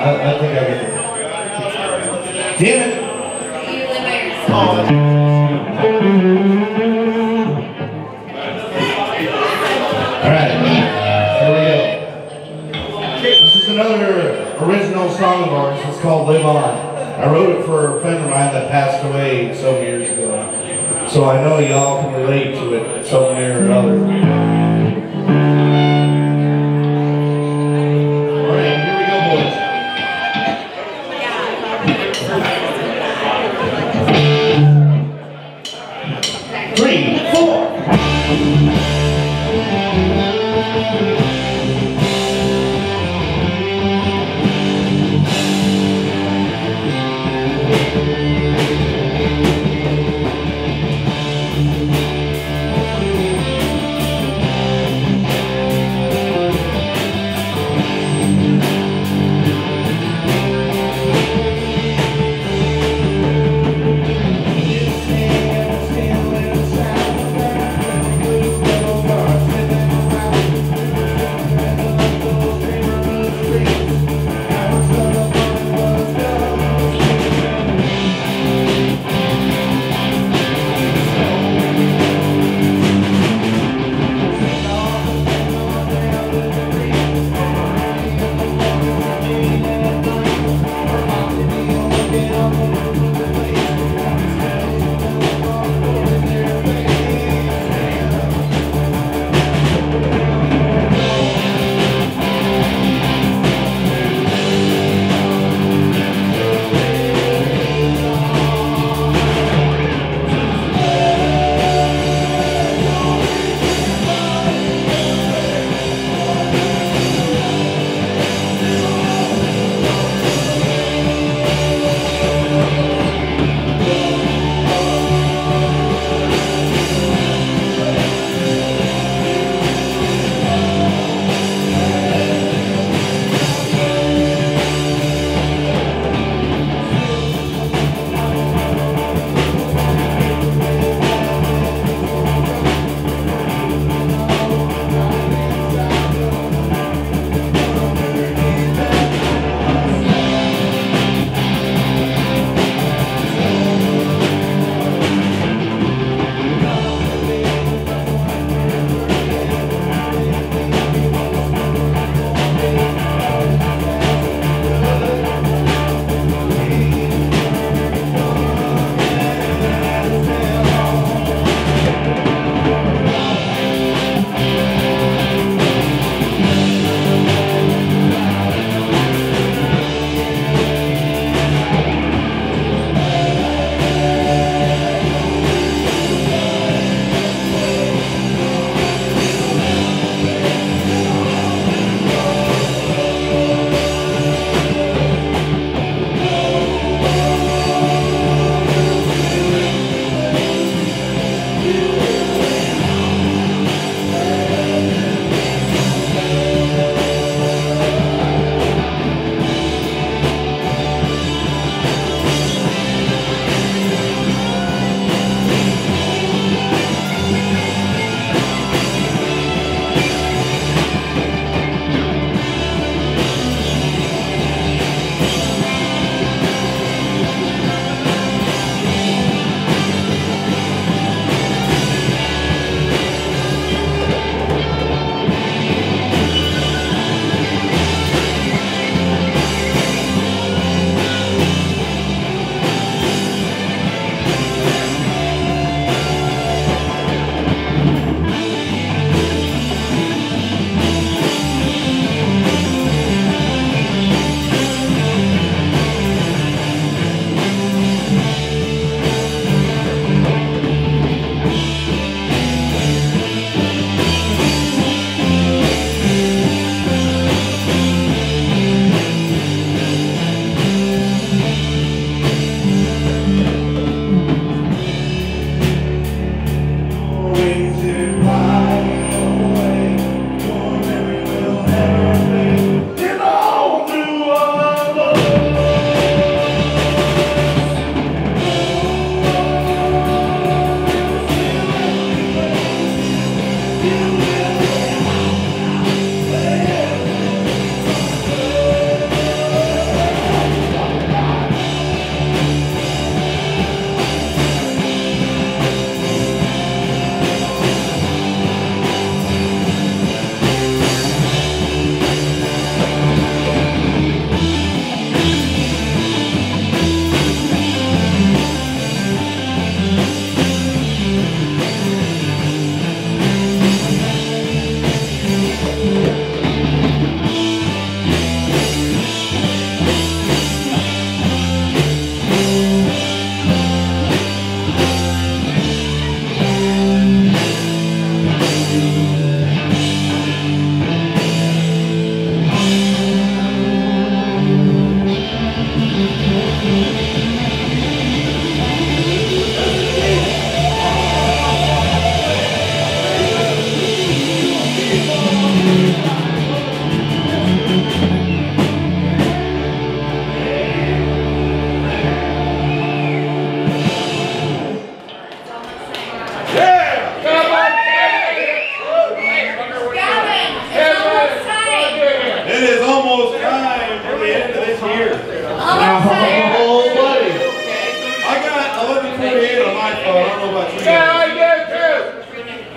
I, I think I get it. Damn it! Live. Alright, uh, here we go. This is another original song of ours. It's called Live On. I wrote it for a friend of mine that passed away some years ago. So I know y'all can relate to it some way or another.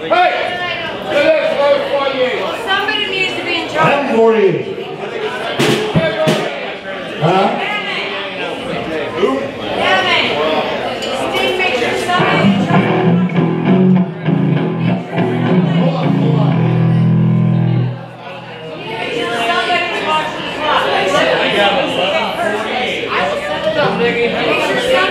Hey, the next one for you. Somebody needs to be in charge. Item 48,